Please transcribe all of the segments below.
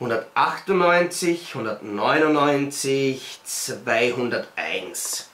198, 199, 201.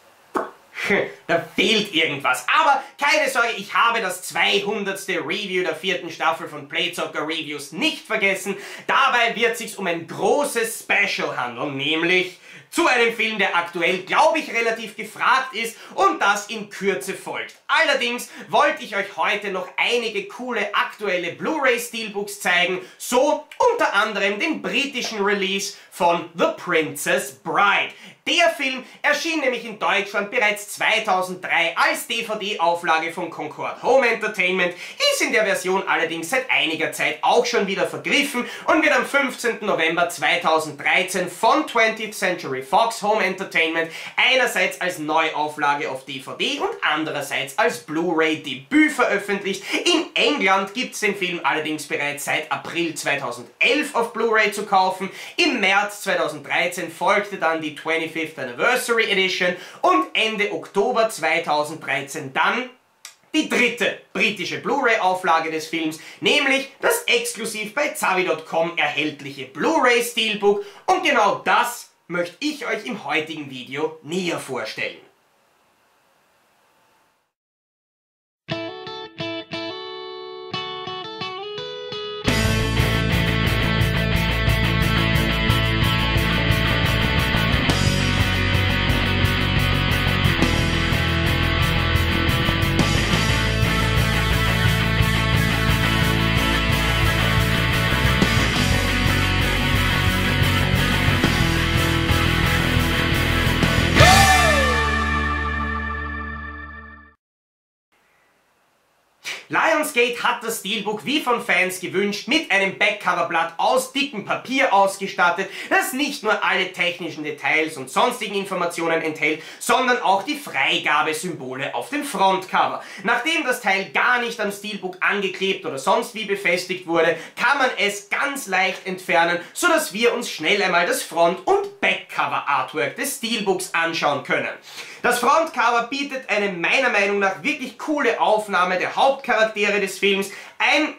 Da fehlt irgendwas. Aber keine Sorge, ich habe das 200. Review der vierten Staffel von Playzocker Reviews nicht vergessen. Dabei wird es sich um ein großes Special handeln, nämlich zu einem Film, der aktuell, glaube ich, relativ gefragt ist und das in Kürze folgt. Allerdings wollte ich euch heute noch einige coole aktuelle Blu-ray Steelbooks zeigen, so unter anderem den britischen Release von The Princess Bride. Der Film erschien nämlich in Deutschland bereits 2003 als DVD-Auflage von Concord Home Entertainment, ist in der Version allerdings seit einiger Zeit auch schon wieder vergriffen und wird am 15. November 2013 von 20th Century Fox Home Entertainment einerseits als Neuauflage auf DVD und andererseits als Blu-ray Debüt veröffentlicht. In England gibt es den Film allerdings bereits seit April 2011 auf Blu-ray zu kaufen. Im März 2013 folgte dann die 25 25th Anniversary Edition und Ende Oktober 2013 dann die dritte britische Blu-ray-Auflage des Films, nämlich das exklusiv bei Zavi.com erhältliche Blu-ray Steelbook und genau das möchte ich euch im heutigen Video näher vorstellen. Lionsgate hat das Steelbook wie von Fans gewünscht mit einem Backcoverblatt aus dickem Papier ausgestattet, das nicht nur alle technischen Details und sonstigen Informationen enthält, sondern auch die Freigabesymbole auf dem Frontcover. Nachdem das Teil gar nicht am Steelbook angeklebt oder sonst wie befestigt wurde, kann man es ganz leicht entfernen, sodass wir uns schnell einmal das Front- und Backcover-Artwork des Steelbooks anschauen können. Das Frontcover bietet eine meiner Meinung nach wirklich coole Aufnahme der Hauptcharaktere des Films, ein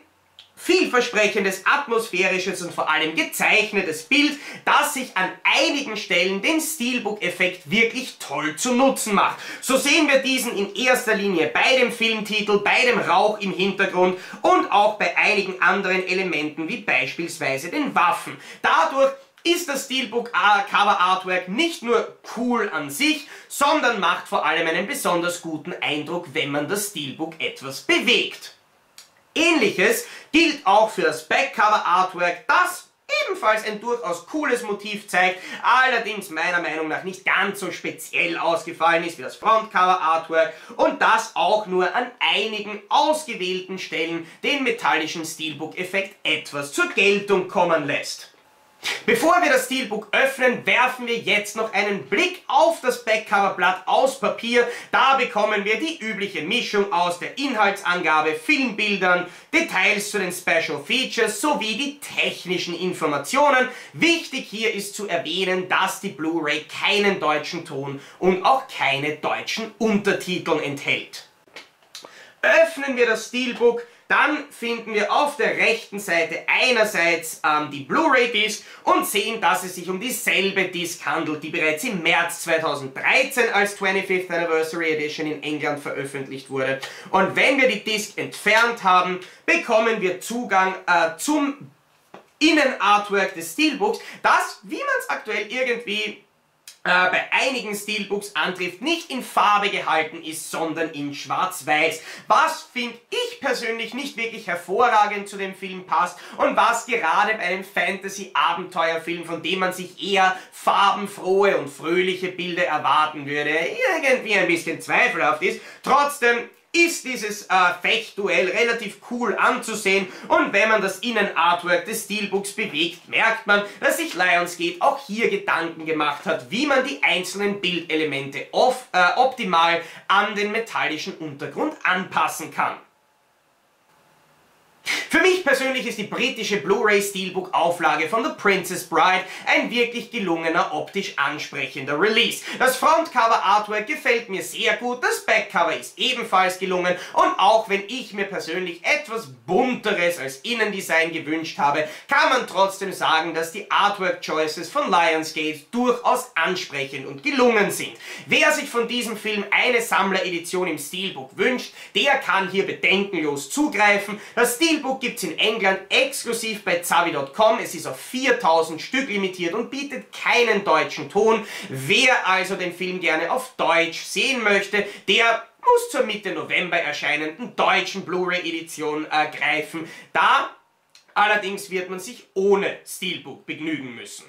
vielversprechendes, atmosphärisches und vor allem gezeichnetes Bild, das sich an einigen Stellen den Steelbook-Effekt wirklich toll zu nutzen macht. So sehen wir diesen in erster Linie bei dem Filmtitel, bei dem Rauch im Hintergrund und auch bei einigen anderen Elementen wie beispielsweise den Waffen. Dadurch ist das Steelbook Cover Artwork nicht nur cool an sich, sondern macht vor allem einen besonders guten Eindruck, wenn man das Steelbook etwas bewegt. Ähnliches gilt auch für das Backcover Artwork, das ebenfalls ein durchaus cooles Motiv zeigt, allerdings meiner Meinung nach nicht ganz so speziell ausgefallen ist wie das Frontcover Artwork und das auch nur an einigen ausgewählten Stellen den metallischen Steelbook-Effekt etwas zur Geltung kommen lässt. Bevor wir das Steelbook öffnen, werfen wir jetzt noch einen Blick auf das Backcoverblatt aus Papier. Da bekommen wir die übliche Mischung aus der Inhaltsangabe, Filmbildern, Details zu den Special Features sowie die technischen Informationen. Wichtig hier ist zu erwähnen, dass die Blu-ray keinen deutschen Ton und auch keine deutschen Untertiteln enthält. Öffnen wir das Steelbook, dann finden wir auf der rechten Seite einerseits ähm, die Blu-ray-Disc und sehen, dass es sich um dieselbe Disc handelt, die bereits im März 2013 als 25th Anniversary Edition in England veröffentlicht wurde. Und wenn wir die Disc entfernt haben, bekommen wir Zugang äh, zum Innenartwork des Steelbooks, das, wie man es aktuell irgendwie äh, bei einigen Steelbooks antrifft, nicht in Farbe gehalten ist, sondern in schwarz-weiß. Was, finde ich persönlich, nicht wirklich hervorragend zu dem Film passt und was gerade bei einem Fantasy-Abenteuerfilm, von dem man sich eher farbenfrohe und fröhliche Bilder erwarten würde, irgendwie ein bisschen zweifelhaft ist. Trotzdem ist dieses äh, Fechtduell relativ cool anzusehen und wenn man das Innenartwork des Steelbooks bewegt, merkt man, dass sich Lionsgate auch hier Gedanken gemacht hat, wie man die einzelnen Bildelemente off, äh, optimal an den metallischen Untergrund anpassen kann. Für mich persönlich ist die britische Blu-ray Steelbook Auflage von The Princess Bride ein wirklich gelungener, optisch ansprechender Release. Das Frontcover Artwork gefällt mir sehr gut, das Backcover ist ebenfalls gelungen und auch wenn ich mir persönlich etwas bunteres als Innendesign gewünscht habe, kann man trotzdem sagen, dass die Artwork Choices von Lionsgate durchaus ansprechend und gelungen sind. Wer sich von diesem Film eine Sammleredition im Steelbook wünscht, der kann hier bedenkenlos zugreifen. Das Steelbook gibt es in England exklusiv bei Zavi.com. Es ist auf 4000 Stück limitiert und bietet keinen deutschen Ton. Wer also den Film gerne auf Deutsch sehen möchte, der muss zur Mitte November erscheinenden deutschen Blu-ray-Edition äh, greifen. Da allerdings wird man sich ohne Steelbook begnügen müssen.